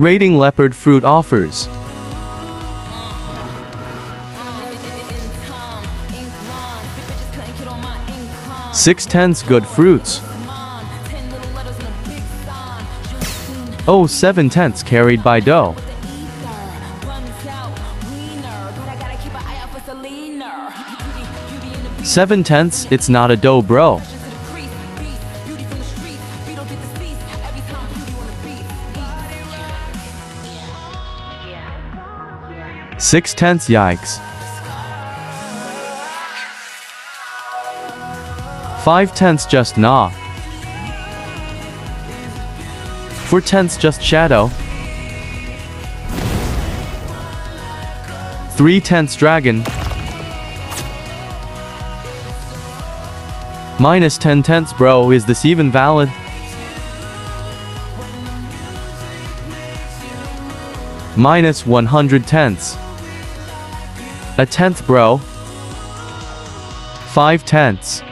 Rating leopard fruit offers. Six tenths good fruits. Oh, seven tenths carried by dough. Seven tenths, it's not a dough bro. Six tenths yikes. Five tenths just nah. Four tenths just shadow. Three tenths dragon. Minus 10 tenths bro is this even valid? Minus 100 tenths. A tenth bro. 5 tenths.